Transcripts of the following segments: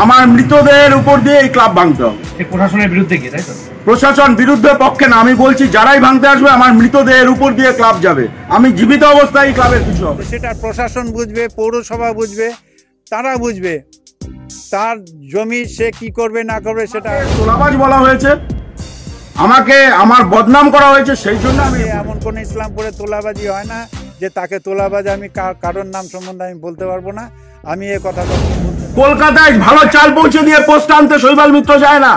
আমার মৃতদেহের উপর দিয়ে এই ক্লাব ভাঙতে হবে। প্রশাসনের বিরুদ্ধে গিয়ে তাই তো? প্রশাসন বিরুদ্ধে পক্ষে না আমি বলছি যারাই ভাঙতে আসবে আমার মৃতদেহের উপর দিয়ে ক্লাব যাবে। আমি জীবিত অবস্থায় এই ক্লাবের কিছু হবে। সেটা প্রশাসন বুঝবে পৌরসভা বুঝবে তারা বুঝবে। তার জমি সে কি করবে না করবে সেটা তোলাবাজ বলা হয়েছে। আমাকে আমার বদনাম করা হয়েছে সেই জন্য আমি এমন কোন ইসলামপুরে তোলাবাজি হয় না যে তাকে তোলাবাজি আমি কারোর নাম সম্বন্ধে আমি বলতে পারব না। আমি এ কথা কলকাতায় ভালো চাল পৌঁছে দিয়ে পোস্ট আনতে শৈবাল মিত্র যায় না।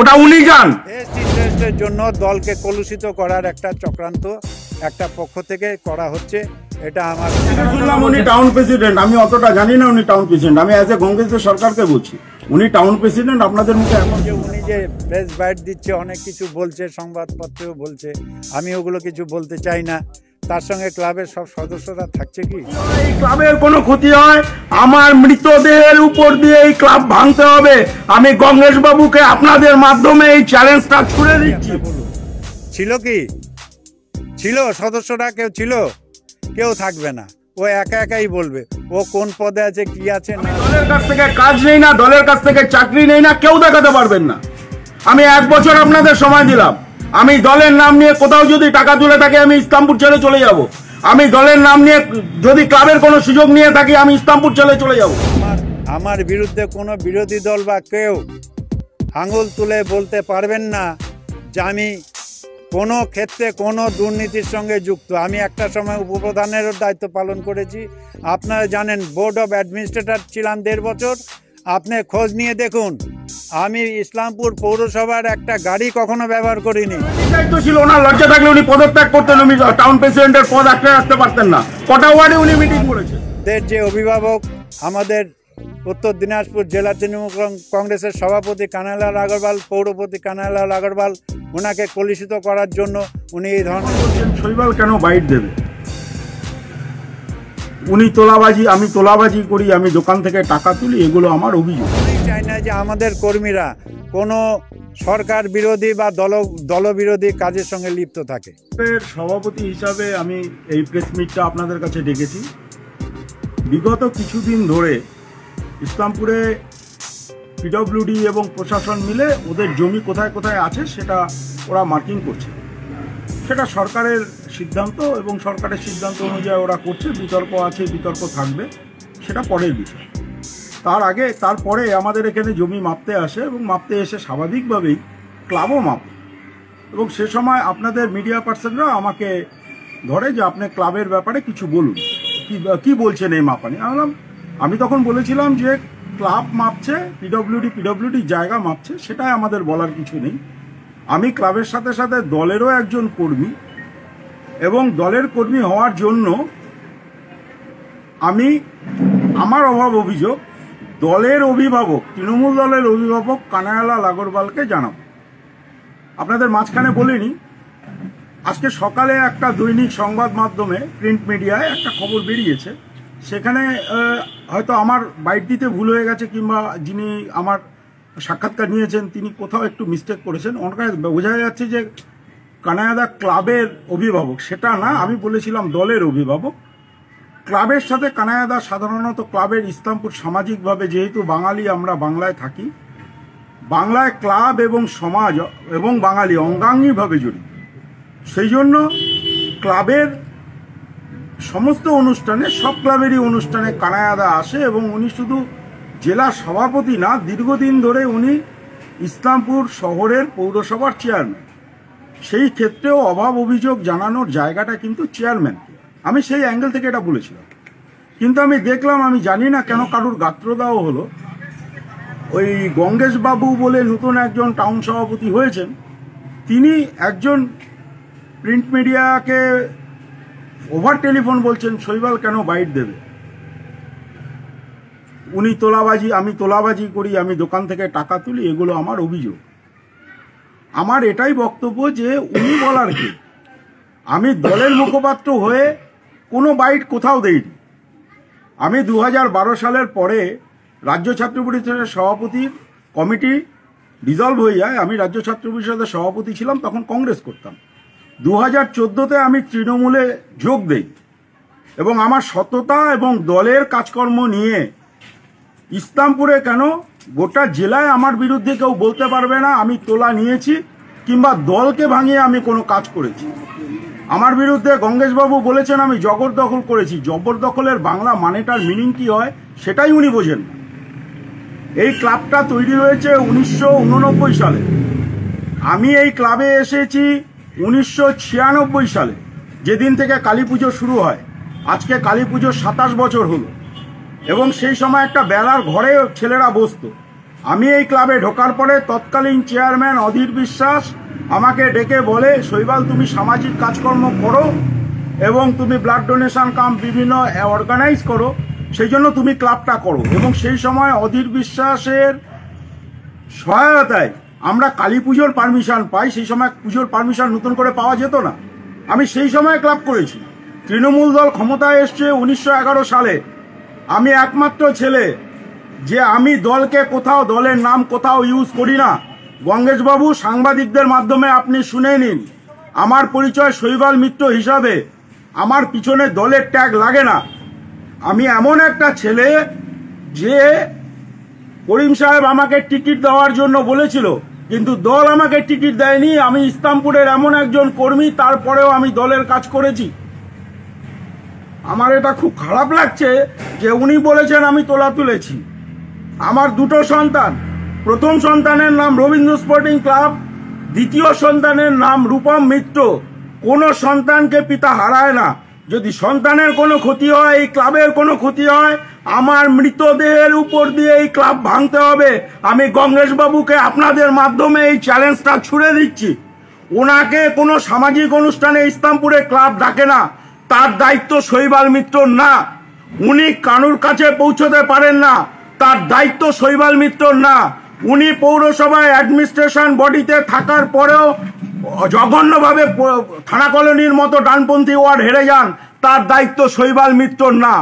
ওটা উনি যান। ইন্টারেস্টের জন্য দলকে কলুষিত করার একটা চক্রান্ত একটা পক্ষ থেকে করা হচ্ছে। এটা আমার শুনলাম উনি টাউন প্রেসিডেন্ট আমি অতটা জানি না উনি টাউন প্রেসিডেন্ট আমি অ্যাজ এ কংগ্রেসের সরকারকে বলছি। উনি টাউন প্রেসিডেন্ট আপনাদের মুখে এখন যে উনি যে প্রেস বাইট দিচ্ছে অনেক কিছু বলছে সংবাদপত্রেও বলছে। আমি ওগুলো কিছু বলতে চাই না। তার সঙ্গে ক্লাবের সব সদস্যরা থাকছে কি? এই ক্লাবের কোনো ক্ষতি হয়? আমার মৃতদেহের উপর দিয়ে এই ক্লাব ভাঙতে হবে। আমি কংগ্রেস বাবুকে আপনাদের মাধ্যমে এই চ্যালেঞ্জটা ছুড়ে দিচ্ছি। বলুন। ছিল কি? ছিল সদস্যরা কেউ ছিল? কেউ থাকবে না। ও একা একাই বলবে ও কোন পদে আছে কি আছে না দলের কাছ থেকে কাজ নেই না দলের কাছ থেকে চাকরি নেই না কেউ দেখাতে পারবেন না। আমি এক বছর আপনাদের সময় দিলাম। আমি দলের নাম নিয়ে কোথাও যদি টাকা তুলে থাকি, আমি ইসলামপুর ছেড়ে চলে যাব। আমি দলের নাম নিয়ে যদি ক্লাবের কোনো সুযোগ নিয়ে থাকি, আমি ইসলামপুর ছেড়ে চলে যাব। আমার বিরুদ্ধে কোনো বিরোধী দল বা কেউ আঙুল তুলে বলতে পারবেন না যে আমি কোনো ক্ষেত্রে কোনো দুর্নীতির সঙ্গে যুক্ত। আমি একটা সময় উপপ্রধানেরও দায়িত্ব পালন করেছি। আপনারা জানেন, বোর্ড অফ অ্যাডমিনিস্ট্রেটর ছিলাম দেড় বছর। আপনি খোঁজ নিয়ে দেখুন। আমি ইসলামপুর পৌরসভার একটা গাড়ি কখনো ব্যবহার করিনি। দায়িত্ব ছিল ওনার লজ্জা থাকলে উনি পদত্যাগ করতেন উনি টাউন প্রেসিডেন্টের পদ আটকে রাখতে পারতেন না। কটা ওয়ার্ডে উনি মিটিং করেছেন যে অভিভাবক আমাদের উত্তর দিনাজপুর জেলা তৃণমূল কংগ্রেসের সভাপতি কানাইলাল আগরওয়াল পৌরপতি কানাইলাল আগরওয়াল ওনাকে কলুষিত করার জন্য উনি এই ধরনের শৈবাল কেন বাইট দেবে? উনি তোলাবাজি আমি তোলাবাজি করি আমি দোকান থেকে টাকা তুলি এগুলো আমার অভিযোগ। চাই না যে আমাদের কর্মীরা কোনো সরকার বিরোধী বা দল দলবিরোধী কাজের সঙ্গে লিপ্ত থাকে। সভাপতি হিসাবে আমি এই প্রেস মিটটা আপনাদের কাছে ডেকেছি। বিগত কিছুদিন ধরে ইসলামপুরে পিডব্লিউডি এবং প্রশাসন মিলে ওদের জমি কোথায় কোথায় আছে সেটা ওরা মার্কিং করছে। সেটা সরকারের সিদ্ধান্ত এবং সরকারের সিদ্ধান্ত অনুযায়ী ওরা করছে, বিতর্ক আছে, বিতর্ক থাকবে, সেটা পরের বিষয়। তার আগে, তারপরে আমাদের এখানে জমি মাপতে আসে এবং মাপতে এসে স্বাভাবিকভাবেই ক্লাবও মাপে। এবং সে সময় আপনাদের মিডিয়া পার্সনরা আমাকে ধরে যে আপনি ক্লাবের ব্যাপারে কিছু বলুন। কি কি বলছেন এই মাপানি আমি আমি তখন বলেছিলাম যে ক্লাব মাপছে পিডব্লিউডি পিডব্লিউডি জায়গা মাপছে, সেটাই আমাদের বলার কিছু নেই। আমি ক্লাবের সাথে সাথে দলেরও একজন কর্মী এবং দলের কর্মী হওয়ার জন্য আমি আমার অভাব অভিযোগ দলের অভিভাবক, তৃণমূল দলের অভিভাবক কানায়ালাল আগরওয়ালকে জানাব। আপনাদের মাঝখানে বলিনি, আজকে সকালে একটা দৈনিক সংবাদ মাধ্যমে প্রিন্ট মিডিয়ায় একটা খবর বেরিয়েছে। সেখানে হয়তো আমার বাইট দিতে ভুল হয়ে গেছে কিংবা যিনি আমার সাক্ষাৎকার নিয়েছেন, তিনি কোথাও একটু মিস্টেক করেছেন। ওনার বোঝা যাচ্ছে যে কানায়াদা ক্লাবের অভিভাবক, সেটা না, আমি বলেছিলাম দলের অভিভাবক। ক্লাবের সাথে কানায়াদা সাধারণত ক্লাবের ইসলামপুর সামাজিকভাবে, যেহেতু বাঙালি, আমরা বাংলায় থাকি। বাংলায় ক্লাব এবং সমাজ এবং বাঙালি অঙ্গাঙ্গিভাবে জড়িত। সেই জন্য ক্লাবের সমস্ত অনুষ্ঠানে, সব ক্লাবেরই অনুষ্ঠানে কানায়াদা আসে এবং উনি শুধু জেলা সভাপতি না, দীর্ঘদিন ধরে উনি ইসলামপুর শহরের পৌরসভার চেয়ারম্যান। সেই ক্ষেত্রেও অভাব অভিযোগ জানানোর জায়গাটা কিন্তু চেয়ারম্যান। আমি সেই অ্যাঙ্গেল থেকে এটা বলেছিলাম। কিন্তু আমি দেখলাম, আমি জানি না কেন কারুর গাত্রদাহ হলো। ওই গঙ্গেশ বাবু বলে নতুন একজন টাউন সভাপতি হয়েছেন। তিনি একজন প্রিন্ট মিডিয়াকে ওভার টেলিফোন বলছেন, শৈবাল কেন বাইট দেবে? উনি তোলাবাজি, আমি তোলাবাজি করি, আমি দোকান থেকে টাকা তুলি, এগুলো আমার অভিযোগ। আমার এটাই বক্তব্য যে উনি বলার কি? আমি দলের মুখপাত্র হয়ে কোনো বাইট কোথাও দেইনি। আমি দু হাজার বারো সালের পরে রাজ্য ছাত্র পরিষদের সভাপতির কমিটি ডিজলভ হয়ে যায়, আমি রাজ্য ছাত্র পরিষদের সভাপতি ছিলাম, তখন কংগ্রেস করতাম। দু হাজার চোদ্দোতে আমি তৃণমূলে যোগ দেই এবং আমার সততা এবং দলের কাজকর্ম নিয়ে ইসলামপুরে কেন? গোটা জেলায় আমার বিরুদ্ধে কেউ বলতে পারবে না, আমি তোলা নিয়েছি, কিংবা দলকে ভাঙিয়ে আমি কোনো কাজ করেছি। আমার বিরুদ্ধে গঙ্গেশবাবু বলেছেন, আমি জবরদখল করেছি। জবরদখলের বাংলা মানেটার মিনিং কি হয়, সেটাই উনি বোঝেন। এই ক্লাবটা তৈরি হয়েছে উনিশশো উননব্বই সালে। আমি এই ক্লাবে এসেছি উনিশশো ছিয়ানব্বই সালে, যেদিন থেকে কালী পুজো শুরু হয়। আজকে কালী পুজোর সাতাশ বছর হলো। এবং সেই সময় একটা বেলার ঘরে ছেলেরা বসতো। আমি এই ক্লাবে ঢোকার পরে তৎকালীন চেয়ারম্যান অধীর বিশ্বাস আমাকে ডেকে বলে, শৈবাল, তুমি সামাজিক কাজকর্ম করো এবং তুমি ব্লাড ডোনেশন কাম বিভিন্ন অর্গানাইজ করো সেই জন্য তুমি ক্লাবটা করো। এবং সেই সময় অধীর বিশ্বাসের সহায়তায় আমরা কালী পুজোর পারমিশন পাই, সেই সময় পুজোর পারমিশন নতুন করে পাওয়া যেত না। আমি সেই সময় ক্লাব করেছি। তৃণমূল দল ক্ষমতায় এসছে উনিশশো এগারো সালে। আমি একমাত্র ছেলে যে আমি দলকে কোথাও, দলের নাম কোথাও ইউজ করি না। গঙ্গেশবাবু, সাংবাদিকদের মাধ্যমে আপনি শুনে নিন। আমার পরিচয় শৈবাল মিত্র হিসাবে। আমার পিছনে দলের ট্যাগ লাগে না। আমি এমন একটা ছেলে যে করিম সাহেব আমাকে টিকিট দেওয়ার জন্য বলেছিল, কিন্তু দল আমাকে টিকিট দেয়নি। আমি ইসলামপুরের এমন একজন কর্মী, তারপরেও আমি দলের কাজ করেছি। আমার এটা খুব খারাপ লাগছে যে উনি বলেছেন আমি তোলা তুলেছি। আমার দুটো সন্তান, প্রথম সন্তানের নাম রবীন্দ্র স্পোর্টিং ক্লাব, দ্বিতীয় সন্তানের নাম রূপম মিত্র। কোনো সন্তানকে পিতা হারায় না। যদি সন্তানের কোনো ক্ষতি হয়, এই ক্লাবের কোনো ক্ষতি হয়, আমার মৃতদেহের উপর দিয়ে এই ক্লাব ভাঙতে হবে। আমি গঙ্গেশ বাবুকে আপনাদের মাধ্যমে এই চ্যালেঞ্জটা ছুড়ে দিচ্ছি। ওনাকে কোনো সামাজিক অনুষ্ঠানে ইসলামপুরে ক্লাব ডাকে না। তার দায়িত্ব শৈবাল মিত্র না। উনি কানুর কাছে পৌঁছতে পারেন না। তার দায়িত্ব শৈবাল মিত্র না। উনি পৌরসভায় অ্যাডমিনিস্ট্রেশন বডিতে থাকার পরেও জঘন্যভাবে থানা কলোনির মতো ডানপন্থী ওয়ার্ড হেরে যান। তার দায়িত্ব শৈবাল মিত্র না।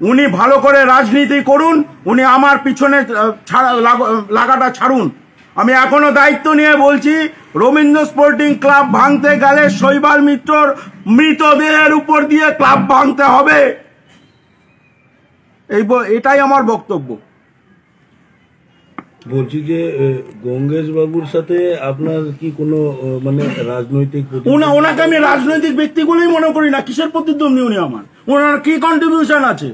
উনি ভালো করে রাজনীতি করুন। উনি আমার পিছনে ছাড়া লাগাটা ছাড়ুন। আমি এখনও দায়িত্ব নিয়ে বলছি রবীন্দ্র স্পোর্টিং ক্লাব ভাঙতে গেলে শৈবাল মিত্রর মৃতদেহের উপর দিয়ে ক্লাব ভাঙতে হবে। এই এটাই আমার বক্তব্য। বলছি যে গঙ্গেশ বাবুর সাথে আপনার কি কোনো মানে রাজনৈতিক ওনাকে আমি রাজনৈতিক ব্যক্তি বলেই মনে করি না কিসের প্রতিদ্বন্দ্বী উনি আমার? ওনার কি কন্ট্রিবিউশন আছে?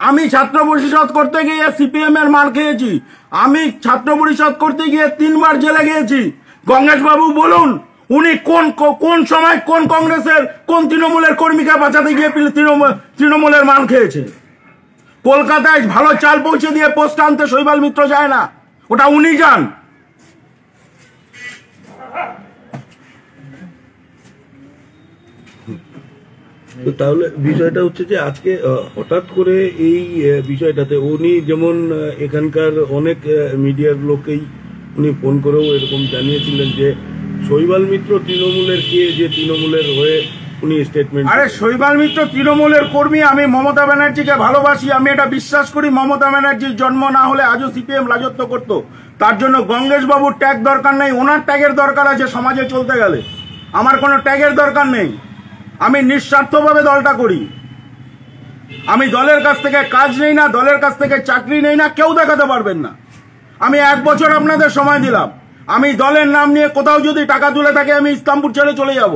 আমি ছাত্র পরিষদ করতে গিয়ে সিপিএম এর মার খেয়েছি। আমি ছাত্র পরিষদ করতে গিয়ে তিনবার জেলে গিয়েছি। গঙ্গেশ বাবু বলুন, উনি কোন কোন সময় কোন কংগ্রেসের, কোন তৃণমূলের কর্মীকে বাঁচাতে গিয়ে তৃণমূল- তৃণমূলের মান খেয়েছে? কলকাতায় ভালো চাল পৌঁছে দিয়ে পোস্ট আনতে শৈবাল মিত্র যায় না। ওটা উনি যান। তো তাহলে বিষয়টা হচ্ছে যে আজকে হঠাৎ করে এই বিষয়টাতে উনি যেমন এখানকার অনেক মিডিয়ার লোককেই উনি ফোন করেও এরকম জানিয়েছিলেন যে শৈবাল মিত্র তৃণমূলের কে যে তৃণমূলের হয়ে উনি স্টেটমেন্ট আরে শৈবাল মিত্র তৃণমূলের কর্মী আমি মমতা ব্যানার্জিকে ভালোবাসি আমি এটা বিশ্বাস করি মমতা ব্যানার্জির জন্ম না হলে আজও সিপিএম রাজত্ব করত। তার জন্য গঙ্গেশ বাবুর ট্যাগ দরকার নেই ওনার ট্যাগের দরকার আছে সমাজে চলতে গেলে। আমার কোনো ট্যাগের দরকার নেই। আমি নিঃস্বার্থভাবে দলটা করি। আমি দলের কাছ থেকে কাজ নেই না, দলের কাছ থেকে চাকরি নেই না, কেউ দেখাতে পারবেন না। আমি এক বছর আপনাদের সময় দিলাম। আমি দলের নাম নিয়ে কোথাও যদি টাকা তুলে থাকি, আমি ইসলামপুর ছেড়ে চলে যাব।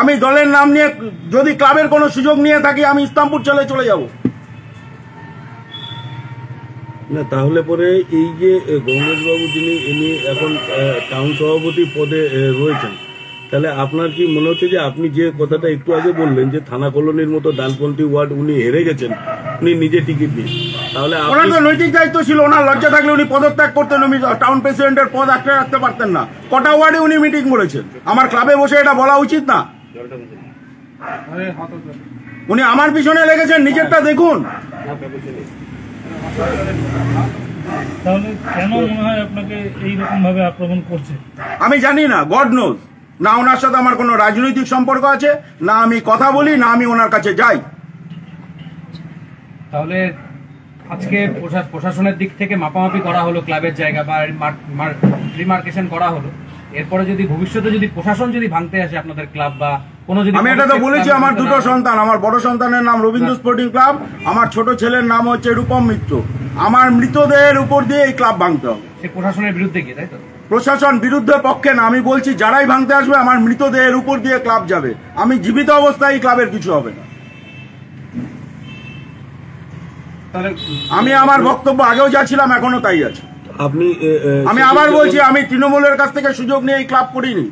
আমি দলের নাম নিয়ে যদি ক্লাবের কোনো সুযোগ নিয়ে থাকি, আমি ইসলামপুর ছেড়ে চলে যাব। না, তাহলে পরে এই যে গঙ্গেশ বাবু যিনি এখন টাউন সভাপতি পদে রয়েছেন তাহলে আপনার কি মনে হচ্ছে যে আপনি যে কথাটা একটু আগে বললেন যে থানা কলোনির মতো ডানপন্থী ওয়ার্ড উনি হেরে গেছেন উনি নিজে টিকিট নিয়ে তাহলে ওনার তো নৈতিক দায়িত্ব ছিল ওনার লজ্জা থাকলে উনি পদত্যাগ করতেন উনি টাউন প্রেসিডেন্টের পদ আঁকড়ে রাখতে পারতেন না। কটা ওয়ার্ডে উনি মিটিং করেছেন? আমার ক্লাবে বসে এটা বলা উচিত না? উনি আমার পিছনে লেগেছেন নিজেরটা দেখুন। তাহলে কেন মনে হয় আপনাকে এইরকম ভাবে আক্রমণ করছে? আমি জানি না গড নোজ না ওনার সাথে আমার কোনো রাজনৈতিক সম্পর্ক আছে না আমি কথা বলি না আমি ওনার কাছে যাই। তাহলে আজকে প্রশাসনের দিক থেকে মাপামাপি করা হলো ক্লাবের জায়গা বা রিমার্কেশন করা হলো। এরপরে যদি ভবিষ্যতে যদি প্রশাসন যদি ভাঙতে আসে আপনাদের ক্লাব বা কোনো যদি আমি এটা তো বলেছি আমার দুটো সন্তান আমার বড় সন্তানের নাম রবীন্দ্র স্পোর্টিং ক্লাব আমার ছোট ছেলের নাম হচ্ছে রূপম মিত্র। আমার মৃতদেহের উপর দিয়ে এই ক্লাব ভাঙতে হবে। সে প্রশাসনের বিরুদ্ধে গিয়ে তাই তো? প্রশাসন বিরুদ্ধে পক্ষে না। আমি বলছি যারাই ভাঙতে আসবে আমার মৃতদেহের উপর দিয়ে ক্লাব যাবে। আমি জীবিত অবস্থায় এই ক্লাবের কিছু হবে না। আমি আমার বক্তব্য আগেও যা ছিলাম এখনও তাই আছে। আপনি আমি আবার বলছি আমি তৃণমূলের কাছ থেকে সুযোগ নিয়ে এই ক্লাব করিনি।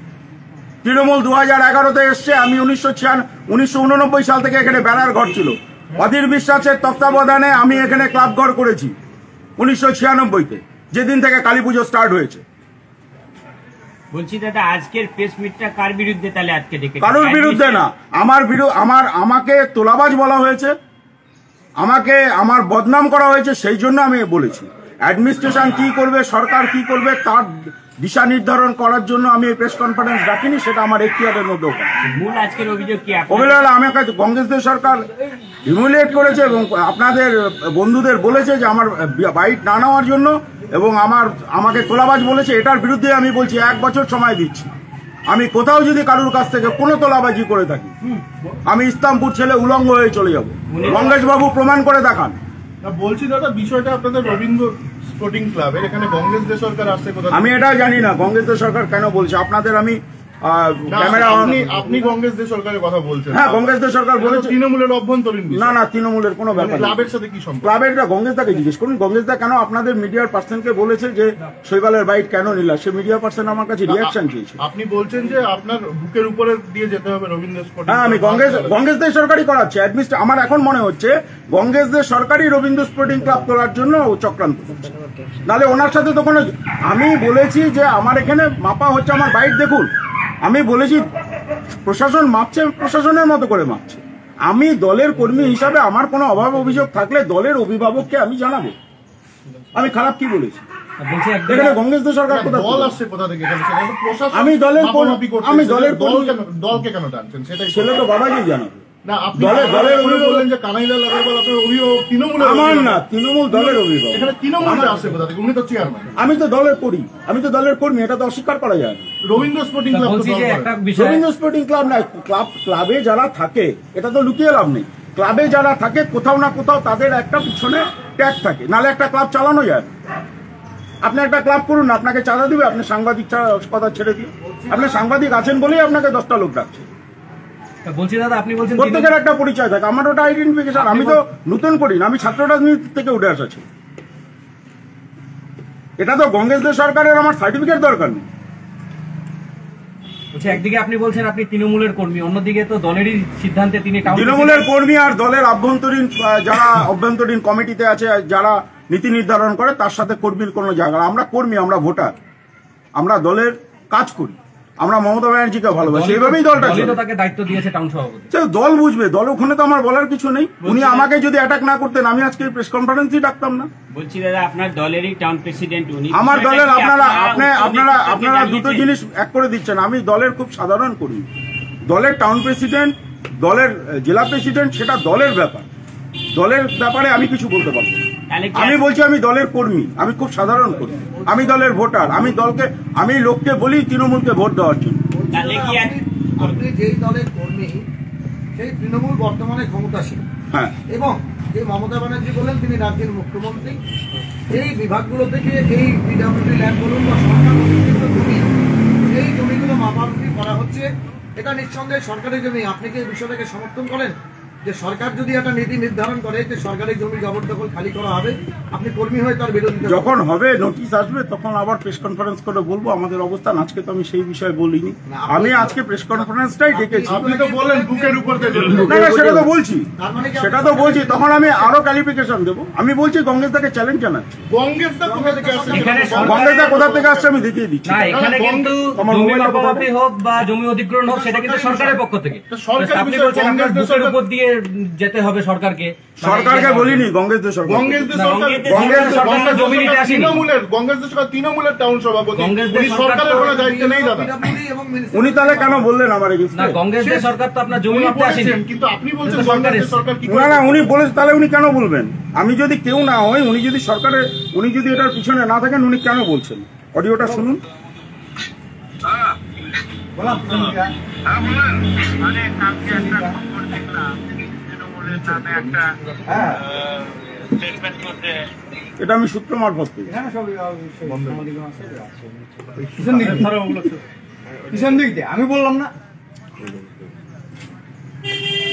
তৃণমূল দু হাজার এগারোতে এসছে আমি উনিশশো ছিয়ান উনিশশো উননব্বই সাল থেকে এখানে বেড়ার ঘর ছিল। অধীর বিশ্বাসের তত্ত্বাবধানে আমি এখানে ক্লাব ঘর করেছি উনিশশো ছিয়ানব্বইতে যেদিন থেকে কালী পুজো স্টার্ট হয়েছে। বলছি দাদা আজকের প্রেস মিটটা কার বিরুদ্ধে তাহলে আজকে ডেকে কারোর বিরুদ্ধে না। আমার বিরুদ্ধে আমার আমাকে তোলাবাজ বলা হয়েছে। আমাকে আমার বদনাম করা হয়েছে সেই জন্য আমি বলেছি। অ্যাডমিনিস্ট্রেশন কি করবে সরকার কি করবে তার দিশা নির্ধারণ করার জন্য আমি এই প্রেস কনফারেন্স ডাকিনি সেটা আমার এখতিয়ারের মধ্যে মূল আজকের অভিযোগ কি? আমাকে কংগ্রেসদের সরকার হিমুলেট করেছে এবং আপনাদের বন্ধুদের বলেছে যে আমার বাইট না নেওয়ার জন্য এবং আমার আমাকে তোলাবাজ বলেছে এটার বিরুদ্ধে আমি বলছি এক বছর সময় দিচ্ছি। আমি কোথাও যদি কারুর কাছ থেকে কোনো তোলাবাজি করে থাকি আমি ইসলামপুর ছেলে উলঙ্গ হয়ে চলে যাব। বাবু প্রমাণ করে দেখান। বলছি দাদা বিষয়টা আপনাদের রবীন্দ্র স্পোর্টিং ক্লাবের এখানে কংগ্রেস সরকার আসছে আমি এটা জানি না কংগ্রেসের সরকার কেন বলছে? আপনাদের আমি ক্যামেরা আপনি আপনি কংগ্রেস সরকারের কথা বলছেন। হ্যাঁ কংগ্রেসদের সরকার বলেছে তৃণমূলের অভ্যন্তরীণ না না তৃণমূলের কোনো ব্যাপার ক্লাবের সাথে কি সম্পর্ক? ক্লাবের গঙ্গেশদাকে জিজ্ঞেস করুন। কেন আপনাদের মিডিয়ার পার্সনকে বলেছে যে শৈবালের বাইট কেন নিলা? সে মিডিয়া পার্সন আমার কাছে রিয়াকশন চেয়েছে। আপনি বলছেন যে আপনার বুকের উপরে দিয়ে যেতে হবে রবীন্দ্র হ্যাঁ আমি গঙ্গেশ গঙ্গেশদের সরকারই করাচ্ছি। আমার এখন মনে হচ্ছে গঙ্গেশদের সরকারই রবীন্দ্র স্পোর্টিং ক্লাব করার জন্য ও চক্রান্ত করছে। নাহলে ওনার সাথে তো কোনো আমি বলেছি যে আমার এখানে মাপা হচ্ছে আমার বাইট দেখুন। আমি বলেছি প্রশাসন মাপছে প্রশাসনের মতো করে মাপছে। আমি দলের কর্মী হিসাবে আমার কোনো অভাব অভিযোগ থাকলে দলের অভিভাবককে আমি জানাব। আমি খারাপ কি বলেছি? আমি দলের আমি দলের দল দলকে কেন জানছেন সেটাই তো। ছেলে তো বাবাকেই জানাবে। না দলের- দলের বললেন যে কানাইলাল আগরওয়াল আপনার অভিভাবক। তৃণমূলের আমার না তৃণমূল দলের অভিভাবক। এখানে তৃণমূলটা আসছে কোথা থেকে? উনি তো চেয়ারম্যান আমি তো দলের করি আমি তো দলের কর্মী এটা তো অস্বীকার করা যায় না। Rabindra sporting club Rabindra sporting club না ক্লাব ক্লাবে যারা থাকে এটা তো লুকিয়ে লাভ নেই। ক্লাবে যারা থাকে কোথাও না কোথাও তাদের একটা পিছনে ট্যাগ থাকে নালে একটা ক্লাব চালানো যায়। আপনি একটা ক্লাব করুন আপনাকে চাঁদা দিবে আপনি সাংবাদিক কথা ছেড়ে দিয়ে আপনি সাংবাদিক আছেন বলেই আপনাকে দশটা লোক ডাকছে। বলছি দাদা আপনি বলছেন প্রত্যেকের একটা পরিচয় থাকে আমার ওটা আইডেন্টিফিকেশন আমি তো নতুন করি না আমি ছাত্র রাজনীতি থেকে উঠে আসাছি এটা তো কংগ্রেসদের সরকারের আমার সার্টিফিকেট দরকার নেই। বলছি একদিকে আপনি বলছেন আপনি তৃণমূলের কর্মী অন্যদিকে তো দলেরই সিদ্ধান্তে তিনি তৃণমূলের কর্মী আর দলের আভ্যন্তরীণ যারা অভ্যন্তরীণ কমিটিতে আছে যারা নীতি নির্ধারণ করে তার সাথে কর্মীর কোনো জায়গা। আমরা কর্মী আমরা ভোটার আমরা দলের কাজ করি। আমরা মমতা ব্যানার্জিকে ভালোবাসি। এইভাবেই দলটা তাকে দায়িত্ব দিয়েছে টাউন সভাপতি। দল বুঝবে দল ওখানে তো আমার বলার কিছু নেই। উনি আমাকে যদি অ্যাটাক না করতেন আমি আজকে প্রেস কনফারেন্সই ডাকতাম না। বলছি দাদা আপনার দলেরই টাউন প্রেসিডেন্ট উনি আমার দলের আপনারা আপনি আপনারা আপনারা দুটো জিনিস এক করে দিচ্ছেন। আমি দলের খুব সাধারণ করি দলের টাউন প্রেসিডেন্ট দলের জেলা প্রেসিডেন্ট সেটা দলের ব্যাপার। দলের ব্যাপারে আমি কিছু বলতে পারব না। আমি বলছি আমি দলের কর্মী আমি খুব সাধারণ কর্মী। আমি দলের ভোটার আমি দলকে আমি লোককে বলি তৃণমূলকে ভোট দেওয়ার জন্য। আপনি যেই দলের কর্মী সেই তৃণমূল বর্তমানে ক্ষমতাসীন হ্যাঁ। এবং যে মমতা ব্যানার্জি বলেন তিনি রাজ্যের মুখ্যমন্ত্রী। এই বিভাগগুলো থেকে এই পিডাব্লিউডি বলুন বা সরকার জমি এই জমিগুলো মাপামাপি করা হচ্ছে। এটা নিঃসন্দেহে সরকারি জমি। আপনি কি এই বিষয়টাকে সমর্থন করেন? যে সরকার যদি একটা নীতি নির্ধারণ করে যে সরকারি জমি জবরদখল খালি করা হবে আপনি কর্মী হয়ে তার বিরোধিতা যখন হবে নোটিশ আসবে তখন আবার প্রেস কনফারেন্স করে বলব আমাদের অবস্থান। আজকে তো আমি সেই বিষয়ে বলিনি। আমি আজকে প্রেস কনফারেন্সটাই ডেকেছি। আপনি তো বললেন বুকের উপর না না সেটা তো বলছি। তার মানে সেটা তো বলছি তখন আমি আরও ক্যালিফিকেশন দেবো। আমি বলছি কংগ্রেসদাকে চ্যালেঞ্জ জানাচ্ছি। কংগ্রেসটা কোথা থেকে আসছে? এখানে সেটা তো কোথা থেকে আসছে আমি দেখিয়ে দিচ্ছি। না এখানে কিন্তু হোক বা জমি অধিগ্রহণ হোক সেটা কিন্তু সরকারের পক্ষ থেকে। আপনি বলছেন আপনার বুকের উপর দিয়ে যেতে হবে সরকারকে। সরকারকে বলিনি কংগ্রেসদের সরকার সরকার সরকার জমি নিতে আসেনি। তৃণমূলের সরকার তৃণমূলের টাউন সভাপতি। উনি সরকারের কোনো দায়িত্ব নেই দাদা। উনি তাহলে কেন বললেন আমার না এগেইনস্টে কংগ্রেসের সরকার তো আপনার জমি উনি মাপতে আসেনি। কিন্তু আপনি বলছেন সরকার। সরকার কি না না উনি বলেছেন তাহলে উনি কেন বলবেন? আমি যদি কেউ না হই উনি যদি সরকারের উনি যদি এটার পিছনে না থাকেন উনি কেন বলছেন? অডিওটা শুনুন। মানে কালকে একটা খবর দেখলাম। এটা আমি সূত্র মারফত পিছন দিক দিয়ে। পিছন দিক দিয়ে? আমি বললাম না।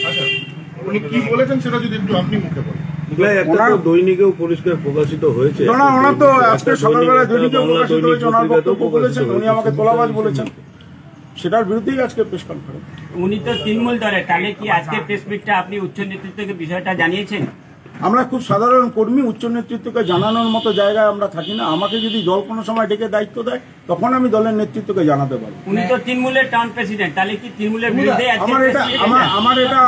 আচ্ছা উনি কি বলেছেন সেটা যদি একটু আপনি মুখে বলেন। দৈনিকেও পরিষ্কার প্রকাশিত হয়েছে। না, না, ওনার তো আজকে দৈনিক, সকালবেলা একটা প্রকাশিত দৈনিক হয়েছে ওনার বক্তব্য বলেছেন উনি আমাকে তোলাবাজ বলেছেন। সেটার বিরুদ্ধেই আজকে প্রেস কনফারেন্স উনি তো তৃণমূল দলে তাহলে কি আজকে প্রেস মিটটা আপনি উচ্চ নেতৃত্বকে বিষয়টা জানিয়েছেন? আমরা খুব সাধারণ কর্মী উচ্চ নেতৃত্বকে জানানোর মতো জায়গায় আমরা থাকি না। আমাকে যদি দল কোনো সময় ডেকে দায়িত্ব দেয় তখন আমি দলের নেতৃত্বকে জানাতে পারি উনি তো তৃণমূলের টাউন প্রেসিডেন্ট তাহলে কি তৃণমূলের বিরুদ্ধে আমার এটা আমার আমার এটা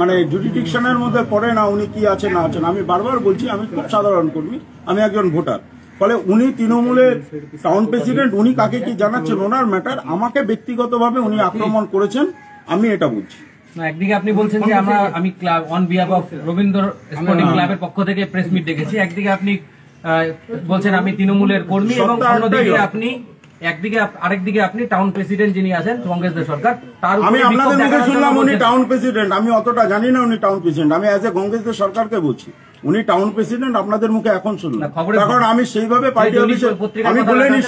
মানে জুডিডিকশনের মধ্যে পড়ে না উনি কি আছে না আছেন। আমি বারবার বলছি আমি খুব সাধারণ কর্মী আমি একজন ভোটার। ফলে উনি তৃণমূলের টাউন প্রেসিডেন্ট উনি কাকে কি জানাচ্ছেন ওনার ম্যাটার আমাকে ব্যক্তিগতভাবে উনি আক্রমণ করেছেন আমি এটা বুঝছি একদিকে আপনি বলছেন যে আমরা আমি club on behalf of Rabindra sporting ক্লাবের পক্ষ থেকে প্রেস মিট ডেকেছি। একদিকে আপনি আহ, বলছেন আমি তৃণমূলের কর্মী এবং অন্যদিকে আপনি একদিকে আরেকদিকে আপনি টাউন প্রেসিডেন্ট যিনি আছেন কংগ্রেসের সরকার তার আমি আপনাদের মুখে শুনলাম উনি টাউন প্রেসিডেন্ট আমি অতটা জানি না উনি টাউন প্রেসিডেন্ট আমি অ্যাজ এ কংগ্রেসের সরকারকে বলছি। উনি টাউন প্রেসিডেন্ট আপনাদের মুখে এখন শুনলাম। কারণ আমি সেইভাবে পার্টি অফিসে আমি বলে নি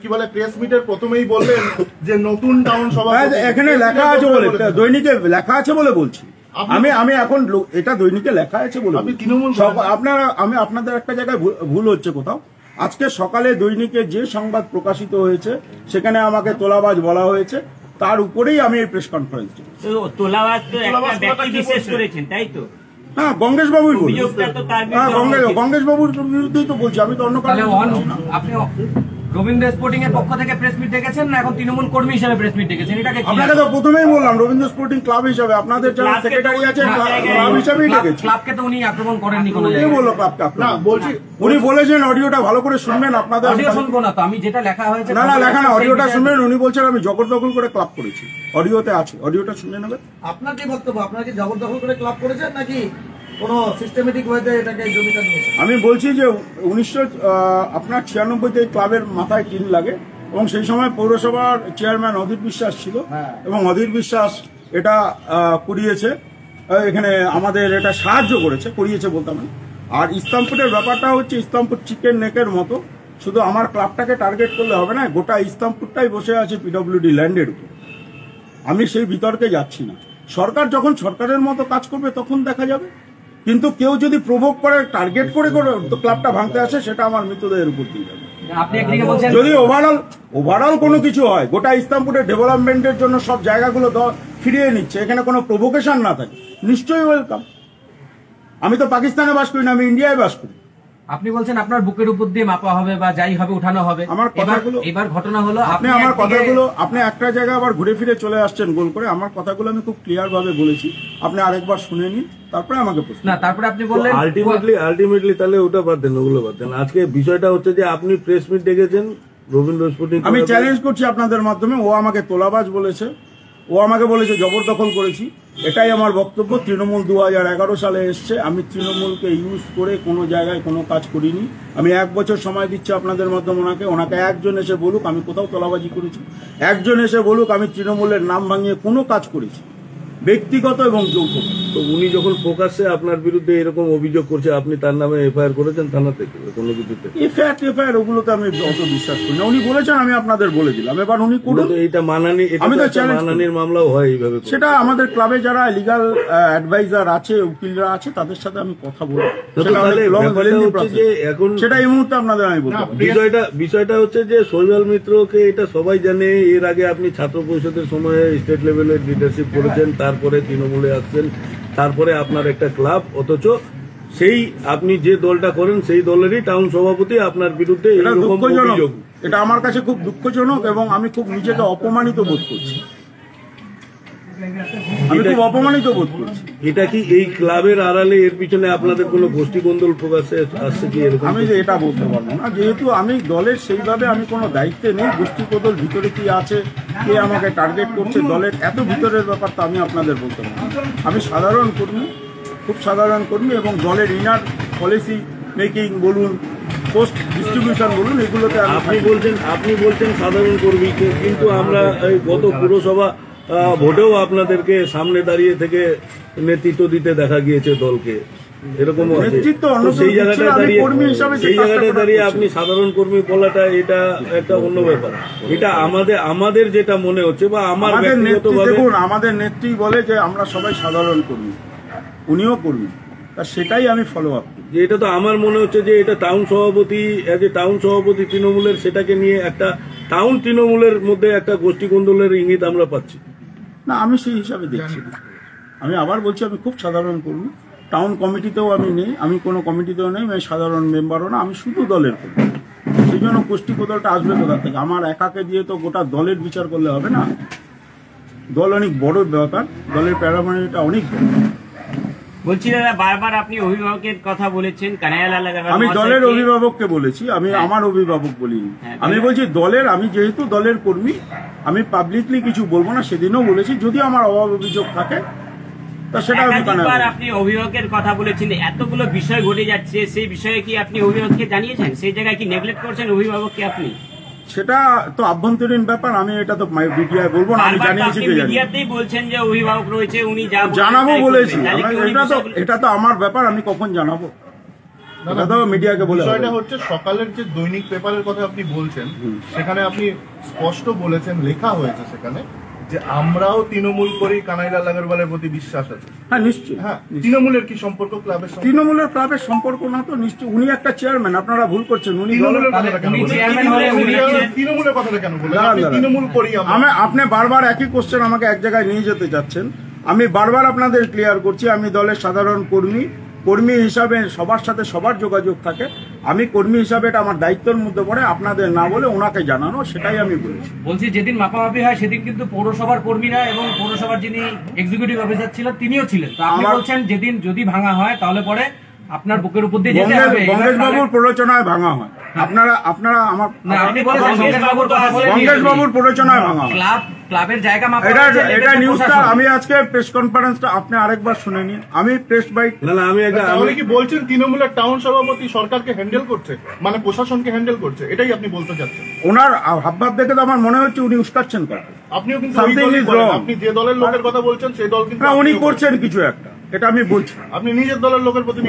কি বলে প্রেস মিটের প্রথমেই বললেন যে নতুন টাউন হ্যাঁ, এখানে লেখা আছে বলে দৈনিকে লেখা আছে বলে বলছি। আমি আমি এখন এটা দৈনিকে লেখা আছে বলে। তৃণমূল আপনারা আমি আপনাদের একটা জায়গায় ভুল হচ্ছে কোথাও। আজকে সকালে দৈনিকে যে সংবাদ প্রকাশিত হয়েছে সেখানে আমাকে তোলাবাজ বলা হয়েছে। তার উপরেই আমি এই প্রেস কনফারেন্স তোলাবাজ তো একটা ব্যক্তি বিশেষ করেছেন তাই তো? হ্যাঁ গঙ্গেশ বাবুই হ্যাঁ বিরুদ্ধে গঙ্গেশ গঙ্গেশ বাবুর বিরুদ্ধেই তো বলছি আমি তো অন্য কারণে। আপনি রবীন্দ্র স্পোর্টিং এর পক্ষ থেকে প্রেস মিট ডেকেছেন না এখন তৃণমূল কর্মী হিসেবে প্রেস মিট ডেকেছেন? এটাকে আপনাকে তো প্রথমেই বললাম রবীন্দ্র স্পোর্টিং ক্লাব হিসাবে আপনাদের যারা সেক্রেটারি আছে ক্লাব হিসাবেই ক্লাব- ক্লাবকে তো উনি আক্রমণ করেননি কোনো জায়গায়। বলল ক্লাবকে না বলছি উনি বলেছেন অডিওটা ভালো করে শুনবেন আপনাদের অডিও শুনব না তো আমি যেটা লেখা হয়েছে না না লেখা না অডিওটা শুনবেন। উনি বলছেন আমি জবরদখল করে ক্লাব করেছি। অডিওতে আছে অডিওটা শুনে নেবেন? আপনার কি বক্তব্য? আপনার কি জবরদখল করে ক্লাব করেছেন নাকি? কোনো সিস্টেমেটিক ওয়েতে এটাকে জমিটা আমি বলছি যে উনিশশো আপনার ছিয়ানব্বইতে ক্লাবের মাথায় টিন লাগে এবং সেই সময় পৌরসভার চেয়ারম্যান অধীর বিশ্বাস ছিল হ্যাঁ। এবং অধীর বিশ্বাস এটা করিয়েছে এখানে আমাদের এটা সাহায্য করেছে করিয়েছে বলতাম আর ইসলামপুরের ব্যাপারটা হচ্ছে ইসলামপুর চিকেন নেকের মতো শুধু আমার ক্লাবটাকে টার্গেট করলে হবে না গোটা ইসলামপুরটাই বসে আছে পিডব্লিউডি ল্যান্ডের উপর। আমি সেই বিতর্কে যাচ্ছি না। সরকার যখন সরকারের মতো কাজ করবে তখন দেখা যাবে। কিন্তু কেউ যদি প্রভোগ করে টার্গেট করে করে তো ক্লাবটা ভাঙতে আসে সেটা আমার মৃতদেহের উপর দিয়ে যাবে। আপনি একদিকে বলছেন যদি ওভারঅল ওভারঅল কোনো কিছু হয় গোটা ইস্তামপুরের ডেভেলপমেন্টের জন্য সব জায়গাগুলো ফিরিয়ে নিচ্ছে এখানে কোনো প্রভোকেশন না থাকে নিশ্চয়ই ওয়েলকাম আমি তো পাকিস্তানে বাস করি না আমি ইন্ডিয়ায় বাস করি। আপনি বলছেন আপনার বুকের উপর দিয়ে মাপা হবে বা যাই হবে উঠানো হবে। আমার কথাগুলো- এবার ঘটনা হলো আপনি আমার কথাগুলো আপনি একটা জায়গায় আবার ঘুরে ফিরে চলে আসছেন গোল করে আমার কথাগুলো আমি খুব ক্লিয়ার ভাবে বলেছি। আপনি আরেকবার শুনে নিন তারপরে আমাকে প্রশ্ন না তারপরে আপনি বললেন আলটিমেটলি আলটিমেটলি তাহলে ওটা বাদ দেন ওগুলো বাদ দেন। আজকে বিষয়টা হচ্ছে যে আপনি প্রেস মিট ডেকেছেন রবীন্দ্র আমি চ্যালেঞ্জ করছি আপনাদের মাধ্যমে ও আমাকে তোলাবাজ বলেছে ও আমাকে বলেছে জবরদখল করেছি। এটাই আমার বক্তব্য। তৃণমূল দু হাজার এগারো সালে এসছে। আমি তৃণমূলকে ইউজ করে কোনো জায়গায় কোনো কাজ করিনি। আমি এক বছর সময় দিচ্ছি আপনাদের মাধ্যমে ওনাকে। ওনাকে একজন এসে বলুক, আমি কোথাও তোলাবাজি করেছি। একজন এসে বলুক, আমি তৃণমূলের নাম ভাঙিয়ে কোনো কাজ করেছি। ব্যক্তিগত এবং যৌথ তো উনি যখন প্রকাশ্যে আপনার বিরুদ্ধে এরকম অভিযোগ করছে আপনি তার নামে এফআইআর করেছেন থানাতে কোনো কিছুতে? এফআইআর টেফআইআর ওগুলোতে আমি অত বিশ্বাস করি না। উনি বলেছেন আমি আপনাদের বলে দিলাম। এবার উনি করুন। তো এইটা মানানি আমি তো। মানানির মামলাও হয় এইভাবে সেটা আমাদের ক্লাবে যারা লিগাল অ্যাডভাইজার আছে উকিলরা আছে তাদের সাথে আমি কথা বলব। process। যে এখন সেটা এই মুহূর্তে আপনাদের আমি না। বিষয়টা বিষয়টা হচ্ছে যে শৈবাল মিত্রকে এটা সবাই জানে। এর আগে আপনি ছাত্র পরিষদের সময়ে স্টেট লেভেলে লিডারশিপ করেছেন তারপরে তৃণমূলে আসছেন। তারপরে আপনার একটা ক্লাব অথচ সেই আপনি যে দলটা করেন সেই দলেরই টাউন সভাপতি আপনার বিরুদ্ধে এটা দুঃখজনক। অভিযোগ। এটা আমার কাছে খুব দুঃখজনক এবং আমি খুব নিজেকে অপমানিত বোধ করছি। আমি খুব অপমানিত বোধ করছি। এটা কি এই ক্লাবের আড়ালে এর পিছনে আপনাদের কোনো গোষ্ঠী কোন্দল প্রকাশে আসছে কি এরকম আমি যে এটা বলতে পারব না। যেহেতু আমি দলের সেইভাবে আমি কোনো দায়িত্বে নেই গোষ্ঠী কদল ভিতরে কি আছে কে আমাকে টার্গেট করছে দলের এত ভিতরের ব্যাপার তো আমি আপনাদের বলতে পারব আমি সাধারণ কর্মী খুব সাধারণ কর্মী এবং দলের ইনার পলিসি মেকিং বলুন পোস্ট ডিস্ট্রিবিউশন বলুন এগুলোতে আপনি বলছেন আপনি বলছেন সাধারণ কর্মীকে কিন্তু আমরা এই গত পুরসভা ভোটেও আপনাদেরকে সামনে দাঁড়িয়ে থেকে নেতৃত্ব দিতে দেখা গিয়েছে দলকে। এরকম সেই জায়গাটা দাঁড়িয়ে সেই কাজটা জায়গাটা দাঁড়িয়ে আপনি সাধারণ কর্মী বলাটা এটা একটা অন্য ব্যাপার। এটা আমাদের আমাদের যেটা মনে হচ্ছে বা আমার দেখুন আমাদের নেত্রী বলে যে আমরা সবাই সাধারণ কর্মী। উনিও কর্মী। সেটাই আমি ফলো আপ যে এটা তো আমার মনে হচ্ছে যে এটা টাউন সভাপতি এ টাউন সভাপতি তৃণমূলের সেটাকে নিয়ে একটা টাউন তৃণমূলের মধ্যে একটা গোষ্ঠী কোন্দলের ইঙ্গিত আমরা পাচ্ছি। না আমি সেই হিসাবে দেখছি আমি আবার বলছি আমি খুব সাধারণ কর্মী। টাউন কমিটিতেও আমি নেই আমি কোনো কমিটিতেও নেই আমি সাধারণ মেম্বারও না আমি শুধু দলের কর্মী। সেই জন্য গোষ্ঠী কোদলটা আসবে কোথা থেকে? আমার একাকে দিয়ে তো গোটা দলের বিচার করলে হবে না? দল অনেক বড় ব্যাপার দলের প্যারামানিটা অনেক বড়। বলছি দাদা বারবার আপনি অভিভাবকের কথা বলেছেন কানাইয়ালাল আমি দলের অভিভাবককে বলেছি আমি আমার অভিভাবক বলিনি। হ্যাঁ, আমি বলছি দলের আমি যেহেতু দলের কর্মী আমি পাবলিকলি কিছু বলব না সেদিনও বলেছি যদি আমার অভাব অভিযোগ থাকে তা সেটা আমি আপনি অভিভাবকের কথা বলেছেন এতগুলো বিষয় ঘটে যাচ্ছে সেই বিষয়ে কি আপনি অভিভাবককে জানিয়েছেন? সেই জায়গায় কি নেগলেক্ট করছেন অভিভাবককে আপনি? সেটা তো আভ্যন্তরীণ ব্যাপার আমি এটা তো মিডিয়ায় বলব না আমি জানিয়েছি আপনি মিডিয়াতেই বলছেন যে অভিভাবক রয়েছে উনি যা জানাব বলেছি এটা তো এটা তো আমার ব্যাপার আমি কখন জানাব? না, এটা না, তো মিডিয়াকে বলে বিষয়টা হচ্ছে সকালের যে দৈনিক পেপারের কথা আপনি বলছেন সেখানে আপনি স্পষ্ট বলেছেন লেখা হয়েছে সেখানে। যে আমরাও তৃণমূল করি কানাইলাল আগরওয়ালের প্রতি বিশ্বাস আছে। হ্যাঁ নিশ্চয়ই। হ্যাঁ তৃণমূলের কি সম্পর্ক ক্লাবের তৃণমূলের ক্লাবের সম্পর্ক না তো নিশ্চয়ই। উনি একটা চেয়ারম্যান আপনারা ভুল করছেন। উনি তৃণমূলের কথাটা কেন বললেন? তৃণমূল করি আমি আপনি বারবার একই কোশ্চেন আমাকে এক জায়গায় নিয়ে যেতে যাচ্ছেন। আমি বারবার আপনাদের ক্লিয়ার করছি আমি দলের সাধারণ কর্মী। কর্মী হিসাবে সবার সাথে সবার যোগাযোগ থাকে। আমি কর্মী হিসাবে এটা আমার দায়িত্বের মধ্যে পড়ে আপনাদের না বলে ওনাকে জানানো সেটাই আমি বলেছি। বলছি যেদিন মাপামাপি হয় সেদিন কিন্তু পৌরসভার কর্মীরা এবং পৌরসভার যিনি এক্সিকিউটিভ অফিসার ছিলেন তিনিও ছিলেন। তো আপনি আমার- বলছেন যেদিন যদি ভাঙা হয় তাহলে পরে আপনার বুকের উপর দিয়ে যেতে হবে বাবুর প্ররোচনায় ভাঙা হয়। আপনারা আপনারা আমার বাবুর প্ররোচনায় ভাঙা হয়। ক্লাবের জায়গা এটা এটা নিউজটা আমি আজকে প্রেস কনফারেন্সটা আপনি আরেকবার শুনে নিন। আমি প্রেস বাইট না না আমি কি বলছেন তৃণমূলের টাউন সভাপতি সরকারকে হ্যান্ডেল করছে? মানে প্রশাসনকে হ্যান্ডেল করছে? এটাই আপনি বলতে চাচ্ছেন। ওনার হাবভাব দেখে তো আমার মনে হচ্ছে উনি উস্কাচ্ছেন আপনিও কিন্তু wrong. আপনি যে দলের লোকের কথা বলছেন সেই দল কিন্তু উনি করছেন কিছু একটা। এটা আমি বলছি। আপনি নিজের দলের লোকের প্রতি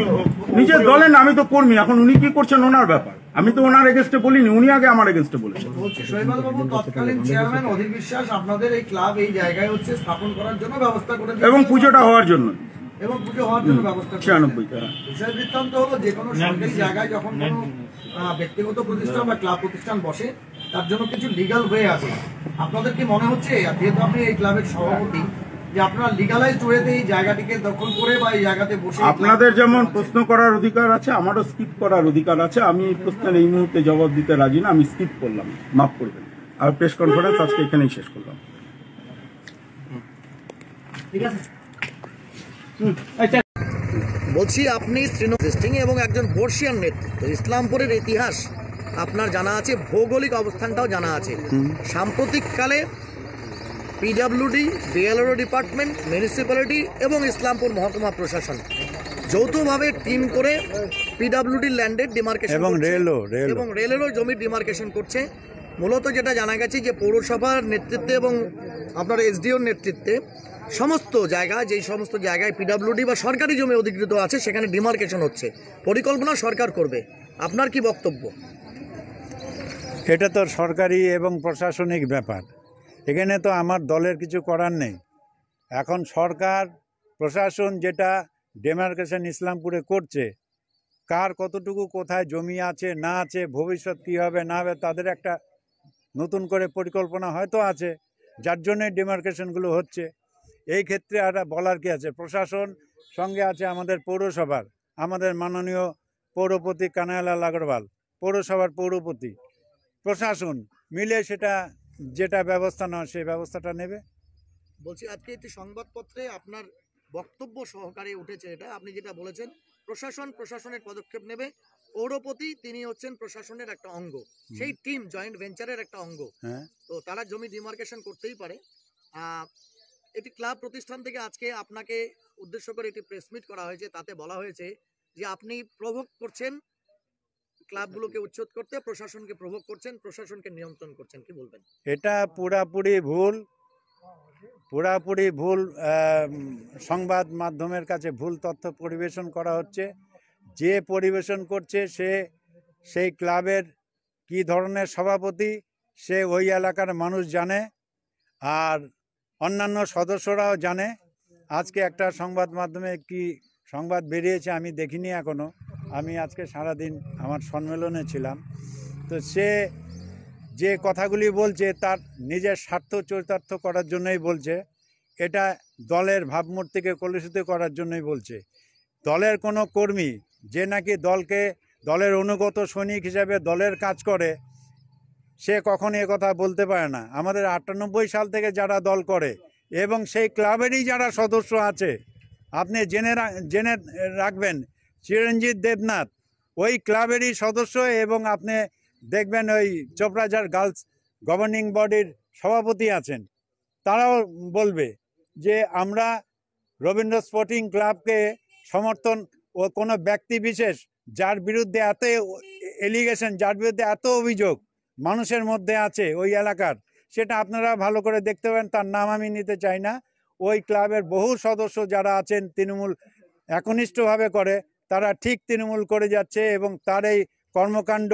নিজের দলের না, আমি তো কর্মী। এখন উনি কি করছেন ওনার ব্যাপার? আমি তো ওনার এগেনস্টে বলিনি উনি আগে আমার এগেনস্টে বলেছেন। বলছি শৈবাল তৎকালীন চেয়ারম্যান অধীর আপনাদের এই ক্লাব এই জায়গায় হচ্ছে স্থাপন করার জন্য ব্যবস্থা করে দিয়েছেন। এবং পুজোটা হওয়ার জন্য। এবং পুজো হওয়ার জন্য ব্যবস্থা হ্যাঁ। বিষয় বৃত্তান্ত হলো যে কোনো সরকারি জায়গায় যখন কোনো আহ, ব্যক্তিগত প্রতিষ্ঠান বা ক্লাব প্রতিষ্ঠান বসে তার জন্য কিছু লিগাল ওয়ে আছে। আপনাদের কি মনে হচ্ছে? যেহেতু আপনি এই ক্লাবের সভাপতি যে আপনারা লিগালাইজ ওয়েতে এই জায়গাটিকে দখল করে বা এই জায়গাতে বসে আপনাদের যেমন প্রশ্ন করার অধিকার আছে আমারও স্কিপ করার অধিকার আছে। আমি এই প্রশ্নের এই মুহূর্তে জবাব দিতে রাজি না আমি স্কিপ করলাম। মাফ করবেন। আর প্রেস কনফারেন্স আজকে এখানেই শেষ করলাম। বলছি আপনি তৃণমূল এবং একজন বর্ষিয়ান নেতৃত্ব ইসলামপুরের ইতিহাস আপনার জানা আছে ভৌগোলিক অবস্থানটাও জানা আছে। সাম্প্রতিককালে পিডাব্লিউডি বিএলআরও ডিপার্টমেন্ট মিউনিসিপ্যালিটি এবং ইসলামপুর মহকুমা প্রশাসন। যৌথভাবে টিম করে পিডাব্লিউডি ল্যান্ডের ডিমার্কেশন এবং রেলও। এবং রেলেরও জমির ডিমার্কেশন করছে। মূলত যেটা জানা গেছে যে পৌরসভার নেতৃত্বে এবং আপনার এসডিওর নেতৃত্বে সমস্ত জায়গা যেই সমস্ত জায়গায় পিডাব্লিউডি বা সরকারি জমি অধিকৃত আছে সেখানে ডিমার্কেশন হচ্ছে। পরিকল্পনা সরকার করবে। আপনার কি বক্তব্য? এটা তো সরকারি এবং প্রশাসনিক ব্যাপার। এখানে তো আমার দলের কিছু করার নেই। এখন সরকার, প্রশাসন যেটা ডেমার্কেশন ইসলামপুরে করছে, কার কতটুকু কোথায় জমি আছে, না আছে, ভবিষ্যৎ কী হবে, না হবে, তাদের একটা নতুন করে পরিকল্পনা হয়তো আছে, যার জন্যে ডিমার্কেশনগুলো হচ্ছে। এই ক্ষেত্রে আর বলার কি আছে? প্রশাসন সঙ্গে আছে আমাদের পৌরসভার, আমাদের মাননীয় পৌরপতি কানায়ালাল আগরওয়াল, পৌরসভার পৌরপতি। প্রশাসন মিলে সেটা যেটা ব্যবস্থা নেওয়া সেই ব্যবস্থাটা নেবে। বলছি আজকে একটি সংবাদপত্রে আপনার বক্তব্য সহকারে উঠেছে এটা। আপনি যেটা বলেছেন প্রশাসন প্রশাসনের পদক্ষেপ নেবে। পৌরপতি তিনি হচ্ছেন প্রশাসনের একটা অঙ্গ। সেই টিম জয়েন্ট ভেঞ্চারের একটা অঙ্গ। হ্যাঁ। তো তারা জমি ডিমার্কেশন করতেই পারে। এটি ক্লাব প্রতিষ্ঠান থেকে আজকে আপনাকে উদ্দেশ্য করে একটি প্রেস মিট করা হয়েছে। তাতে বলা হয়েছে যে আপনি প্রভোগ করছেন ক্লাবগুলোকে উচ্ছেদ করতে প্রশাসনকে প্রভোগ করছেন, প্রশাসনকে নিয়ন্ত্রণ করছেন, কি বলবেন? এটা পুরাপুরি ভুল পুরাপুরি ভুল সংবাদ মাধ্যমের কাছে ভুল তথ্য পরিবেশন করা হচ্ছে। যে পরিবেশন করছে সে, সেই ক্লাবের কি ধরনের সভাপতি, সে ওই এলাকার মানুষ জানে আর অন্যান্য সদস্যরাও জানে। আজকে একটা সংবাদ মাধ্যমে কি সংবাদ বেরিয়েছে আমি দেখিনি এখনও। আমি আজকে সারাদিন আমার সম্মেলনে ছিলাম। তো সে যে কথাগুলি বলছে, তার নিজের স্বার্থ চরিতার্থ করার জন্যই বলছে। এটা দলের ভাবমূর্তিকে কলুষিত করার জন্যই বলছে। দলের কোনো কর্মী যে নাকি দলকে, দলের অনুগত সৈনিক হিসাবে দলের কাজ করে, সে কখনো এ কথা বলতে পারে না। আমাদের আটানব্বই সাল থেকে যারা দল করে, এবং সেই ক্লাবেরই যারা সদস্য আছে, আপনি জেনে জেনে রাখবেন চিরঞ্জিত দেবনাথ। ওই ক্লাবেরই সদস্য এবং আপনি দেখবেন ওই চোপড়াজার গার্লস গভর্নিং বডির সভাপতি আছেন। তারাও বলবে যে আমরা রবীন্দ্র স্পোর্টিং ক্লাবকে সমর্থন ও কোনো ব্যক্তি বিশেষ যার বিরুদ্ধে এত এলিগেশন, যার বিরুদ্ধে এত অভিযোগ মানুষের মধ্যে আছে ওই এলাকার, সেটা আপনারা ভালো করে দেখতে পাবেন তার নাম আমি নিতে চাই না। ওই ক্লাবের বহু সদস্য যারা আছেন, তৃণমূল একনিষ্ঠভাবে করে তারা ঠিক তৃণমূল করে যাচ্ছে এবং তার এই কর্মকাণ্ড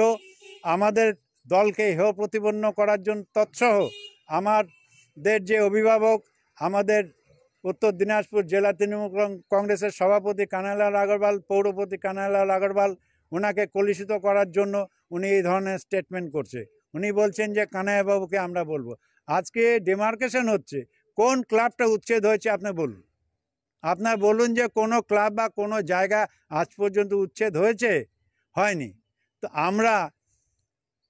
আমাদের দলকে হেয় প্রতিপন্ন করার জন্য তৎসহ আমাদের যে অভিভাবক, আমাদের উত্তর দিনাজপুর জেলা তৃণমূল কংগ্রেসের সভাপতি কানাইলাল আগরওয়াল, পৌরপতি কানাইলাল আগরওয়াল ওনাকে কলুষিত করার জন্য উনি এই ধরনের স্টেটমেন্ট করছে। উনি বলছেন যে কানাইবাবুকে আমরা বলব। আজকে ডিমার্কেশন হচ্ছে। কোন ক্লাবটা উচ্ছেদ হয়েছে আপনি বলুন। আপনার বলুন যে কোনো ক্লাব বা কোনো জায়গা আজ পর্যন্ত উচ্ছেদ হয়েছে? হয়নি। তো আমরা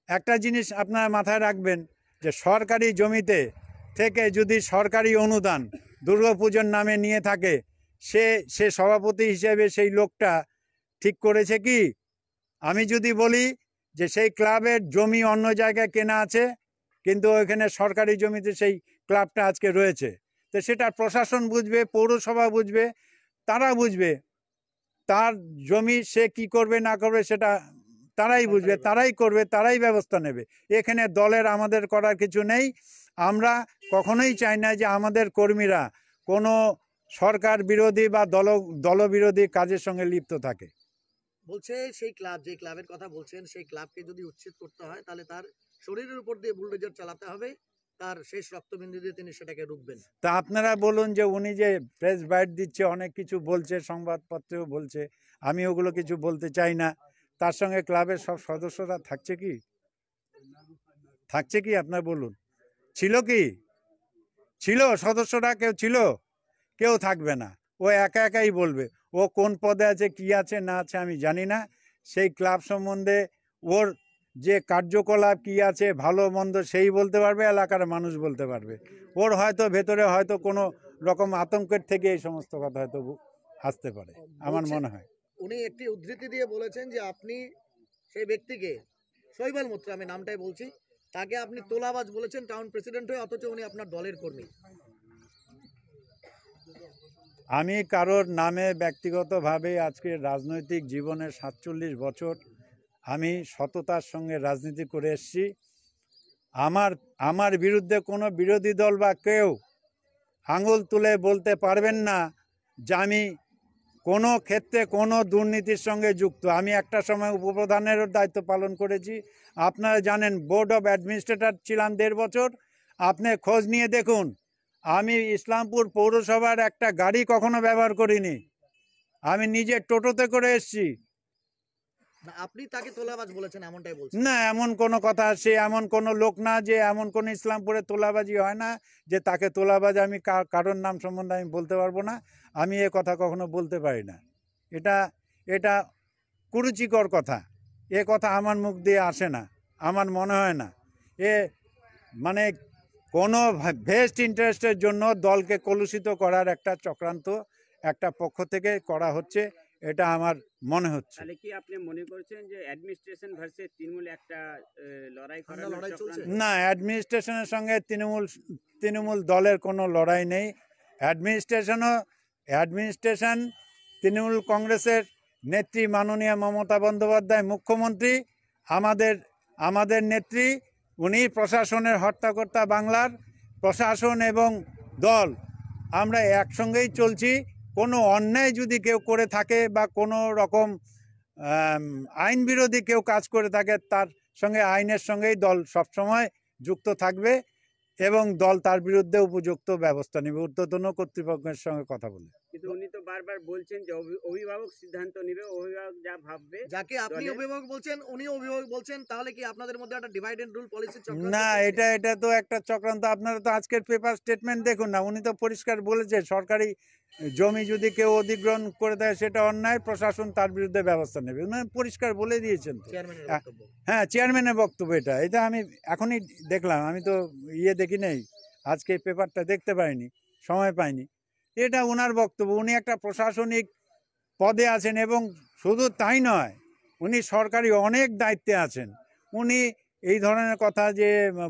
একটা জিনিস আপনারা মাথায় রাখবেন যে সরকারি জমিতে থেকে যদি সরকারি অনুদান দুর্গাপুজোর নামে নিয়ে থাকে, সে সে সভাপতি হিসেবে সেই লোকটা ঠিক করেছে কি? আমি যদি বলি যে সেই ক্লাবের জমি অন্য জায়গায় কেনা আছে, কিন্তু ওইখানে সরকারি জমিতে সেই ক্লাবটা আজকে রয়েছে। তো সেটা প্রশাসন বুঝবে পৌরসভা বুঝবে তারা বুঝবে। তার জমি সে কি করবে না করবে সেটা তারাই বুঝবে। তারাই করবে তারাই ব্যবস্থা নেবে। এখানে দলের আমাদের করার কিছু নেই। আমরা কখনোই চাই না যে আমাদের কর্মীরা কোনো সরকার বিরোধী বা দল দলবিরোধী কাজের সঙ্গে লিপ্ত থাকে। বলছে সেই ক্লাব যে ক্লাবের কথা বলছেন সেই ক্লাবকে যদি উচ্ছেদ করতে হয় তাহলে তার শরীরের উপর দিয়ে বুলডোজার চালাতে হবে। তার শেষ রক্তবিন্দু দিয়ে তিনি সেটাকে রুখবেন। তা আপনারা বলুন যে উনি যে প্রেস বাইট দিচ্ছে, অনেক কিছু বলছে, সংবাদপত্রেও বলছে, আমি ওগুলো কিছু বলতে চাই না। তার সঙ্গে ক্লাবের সব সদস্যরা থাকছে কি? থাকছে কি? আপনার বলুন। ছিল কি? ছিল, সদস্যরা কেউ ছিল? কেউ থাকবে না। ও একা একাই বলবে, ও কোন পদে আছে, কি আছে, না আছে, আমি জানি না। সেই ক্লাব সম্বন্ধে ওর যে কার্যকলাপ কি আছে ভালো মন্দ সেই বলতে পারবে এলাকার মানুষ বলতে পারবে। ওর হয়তো ভেতরে হয়তো কোনো রকম আতঙ্কের থেকে এই সমস্ত কথা হয়তো আসতে পারে আমার মনে হয়। উনি একটি উদ্ধৃতি দিয়ে বলেছেন যে আপনি সেই ব্যক্তিকে শৈবাল মুত্র আমি নামটাই বলছি তাকে আপনি তোলাবাজ বলেছেন টাউন প্রেসিডেন্ট হয়ে অথচ উনি আপনার দলের কর্মী। আমি কারোর নামে ব্যক্তিগতভাবে আজকে রাজনৈতিক জীবনের সাতচল্লিশ বছর আমি সততার সঙ্গে রাজনীতি করে এসছি। আমার আমার বিরুদ্ধে কোনো বিরোধী দল বা কেউ আঙুল তুলে বলতে পারবেন না যে আমি কোনো ক্ষেত্রে কোনো দুর্নীতির সঙ্গে যুক্ত। আমি একটা সময় উপপ্রধানেরও দায়িত্ব পালন করেছি। আপনারা জানেন, বোর্ড অফ অ্যাডমিনিস্ট্রেটর ছিলাম দেড় বছর। আপনি খোঁজ নিয়ে দেখুন, আমি ইসলামপুর পৌরসভার একটা গাড়ি কখনো ব্যবহার করিনি। আমি নিজে টোটোতে করে এসেছি। না, আপনি তাকে না, এমন কোনো কথা সে, এমন কোনো লোক না যে, এমন কোনো ইসলামপুরে তোলাবাজি হয় না যে, তাকে তোলাবাজ আমি কারোর নাম সম্বন্ধে আমি বলতে পারব না, আমি এ কথা কখনো বলতে পারি না। এটা এটা কুরুচিকর কথা। এ কথা আমার মুখ দিয়ে আসে না, আমার মনে হয় না। এ মানে কোনো ভেস্ট ইন্টারেস্টের জন্য দলকে কলুষিত করার একটা চক্রান্ত একটা পক্ষ থেকে করা হচ্ছে। এটা আমার মনে হচ্ছে। তাহলে কি আপনি মনে করছেন যে অ্যাডমিনিস্ট্রেশন ভার্সেস তৃণমূল একটা লড়াই করার লড়াই চলছে? না অ্যাডমিনিস্ট্রেশনের সঙ্গে তৃণমূল তৃণমূল দলের কোনো লড়াই নেই। অ্যাডমিনিস্ট্রেশনও অ্যাডমিনিস্ট্রেশন তৃণমূল কংগ্রেসের নেত্রী মাননীয় মমতা বন্দ্যোপাধ্যায় মুখ্যমন্ত্রী আমাদের আমাদের নেত্রী উনি প্রশাসনের হর্তাকর্তা বাংলার প্রশাসন এবং দল। আমরা একসঙ্গেই চলছি। কোনো অন্যায় যদি কেউ করে থাকে বা কোনো রকম আইন বিরোধী কেউ কাজ করে থাকে তার সঙ্গে আইনের সঙ্গেই দল সবসময় যুক্ত থাকবে এবং দল তার বিরুদ্ধে উপযুক্ত ব্যবস্থা নেবে। ঊর্ধ্বতন কর্তৃপক্ষের সঙ্গে কথা বলে। কিন্তু উনি তো বারবার বলছেন যে অভি- অভিভাবক সিদ্ধান্ত নেবে অভিভাবক যা ভাববে যাকে আপনি অভিভাবক বলছেন উনি অভিভাবক বলছেন তাহলে কি আপনাদের মধ্যে একটা ডিভাইড এন্ড রুল পলিসি না এটা এটা তো একটা চক্রান্ত। আপনারা তো আজকের পেপার স্টেটমেন্ট দেখুন না উনি তো পরিষ্কার বলেছে সরকারি জমি যদি কেউ অধিগ্রহণ করে দেয় সেটা অন্যায় প্রশাসন তার বিরুদ্ধে ব্যবস্থা নেবে। উনি পরিষ্কার বলে দিয়েছেন তো। হ্যাঁ। হ্যাঁ চেয়ারম্যানের বক্তব্য এটা। এটা আমি এখনই দেখলাম। আমি তো ইয়ে দেখি নেই। আজকে পেপারটা দেখতে পাইনি সময় পাইনি। এটা ওনার বক্তব্য। উনি একটা প্রশাসনিক পদে আছেন এবং শুধু তাই নয় উনি সরকারি অনেক দায়িত্বে আছেন। উনি এই ধরনের কথা যে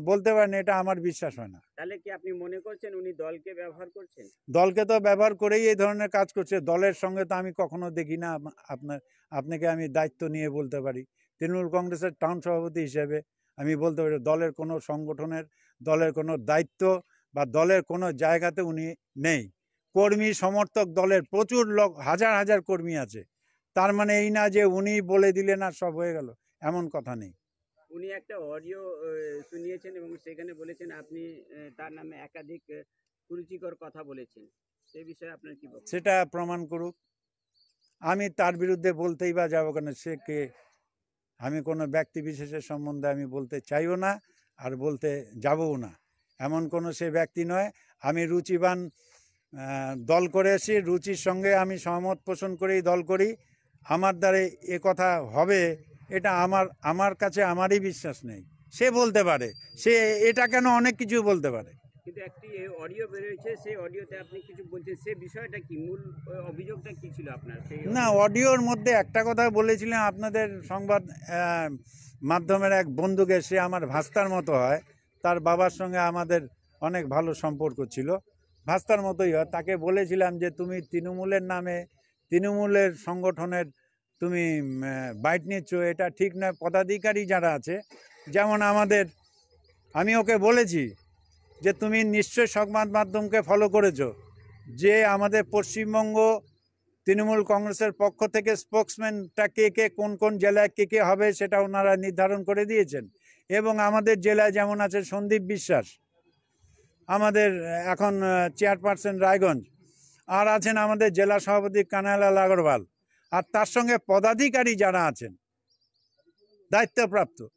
বলতে পারেন এটা আমার বিশ্বাস হয় না। তাহলে কি আপনি মনে করছেন উনি দলকে ব্যবহার করছেন? দলকে তো ব্যবহার করেই এই ধরনের কাজ করছে। দলের সঙ্গে তো আমি কখনো দেখি না আপনার আপনাকে আমি দায়িত্ব নিয়ে বলতে পারি। তৃণমূল কংগ্রেসের টাউন সভাপতি হিসেবে আমি বলতে পারি দলের কোনো সংগঠনের দলের কোনো দায়িত্ব বা দলের কোনো জায়গাতে উনি নেই। কর্মী সমর্থক দলের প্রচুর লোক হাজার হাজার কর্মী আছে। তার মানে এই না যে উনি বলে দিলেন আর সব হয়ে গেল এমন কথা নেই। উনি একটা অডিও শুনিয়েছেন এবং সেখানে বলেছেন আপনি তার নামে একাধিক কুরুচিকর কথা বলেছেন। সে বিষয়ে আপনার কি সেটা প্রমাণ করুক। আমি তার বিরুদ্ধে বলতেই বা যাব কেন, সে কে? আমি কোনো ব্যক্তি বিশেষের সম্বন্ধে আমি বলতে চাইও না আর বলতে যাবও না। এমন কোনো সে ব্যক্তি নয়। আমি রুচিবান দল করে এসেছি। রুচির সঙ্গে আমি সহমত পোষণ করেই দল করি। আমার দ্বারা এ কথা হবে এটা আমার আমার কাছে আমারই বিশ্বাস নেই। সে বলতে পারে। সে এটা কেন অনেক কিছু বলতে পারে? কিন্তু একটি অডিও বেরোয়েছে সেই অডিওতে আপনি কিছু বলছেন সে বিষয়টা কি? মূল অভিযোগটা কি ছিল আপনার? না অডিওর মধ্যে একটা কথা বলেছিলেন আপনাদের সংবাদ মাধ্যমের এক বন্ধুকে সে আমার ভাস্তার মতো হয়। তার বাবার সঙ্গে আমাদের অনেক ভালো সম্পর্ক ছিল। ভাস্তার মতোই হয়। তাকে বলেছিলাম যে তুমি তৃণমূলের নামে তৃণমূলের সংগঠনের তুমি বাইট নিচ্ছ, এটা ঠিক নয়। পদাধিকারী যারা আছে, যেমন আমাদের, আমি ওকে বলেছি যে তুমি নিশ্চয় সংবাদ মাধ্যমকে ফলো করেছ, যে আমাদের পশ্চিমবঙ্গ তৃণমূল কংগ্রেসের পক্ষ থেকে স্পোক্সম্যানটা কে কে, কোন কোন জেলায় কে কে হবে, সেটা ওনারা নির্ধারণ করে দিয়েছেন। এবং আমাদের জেলায় যেমন আছে সন্দীপ বিশ্বাস, আমাদের, এখন চেয়ারপারসন রায়গঞ্জ, আর আছেন আমাদের জেলা সভাপতি কানাইলাল আগরওয়াল। আর তার সঙ্গে পদাধিকারী যারা আছেন, দায়িত্বপ্রাপ্ত,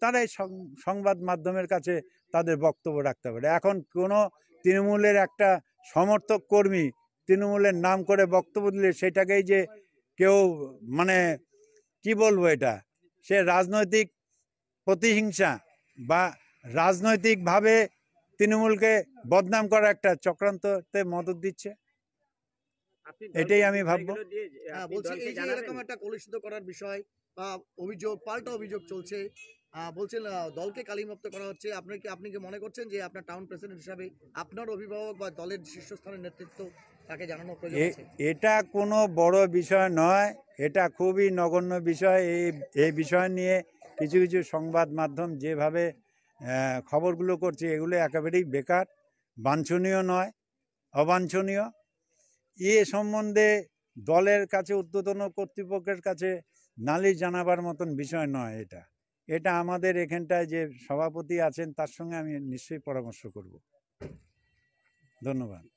তারা এই সং- সংবাদ মাধ্যমের কাছে তাদের বক্তব্য রাখতে পারে এখন কোনো তৃণমূলের একটা সমর্থক কর্মী তৃণমূলের নাম করে বক্তব্য দিলে সেটাকেই যে কেউ মানে কি বলব এটা? সে রাজনৈতিক প্রতিহিংসা বা রাজনৈতিকভাবে তৃণমূলকে বদনাম করা একটা চক্রান্ততে মদত দিচ্ছে। এটাই আমি ভাববো। হ্যাঁ বলছি এই যে এরকম একটা কলুষিত করার বিষয় বা অভিযোগ পাল্টা অভিযোগ চলছে বলছেন দলকে কালিমুক্ত করা হচ্ছে। আপনি কি আপনি কি মনে করছেন যে আপনার টাউন প্রেসিডেন্ট হিসাবে আপনার অভিভাবক বা দলের শীর্ষস্থানের নেতৃত্ব তাকে জানানো এটা কোনো বড় বিষয় নয়। এটা খুবই নগণ্য বিষয়। এই এই বিষয় নিয়ে কিছু কিছু সংবাদ মাধ্যম যেভাবে খবরগুলো করছে এগুলো একেবারেই বেকার বাঞ্ছনীয় নয় অবাঞ্ছনীয়। এ সম্বন্ধে দলের কাছে, উদ্বোধন কর্তৃপক্ষের কাছে নালিশ জানাবার মতন বিষয় নয় এটা। এটা আমাদের এখানটায় যে সভাপতি আছেন, তার সঙ্গে আমি নিশ্চয়ই পরামর্শ করব। ধন্যবাদ।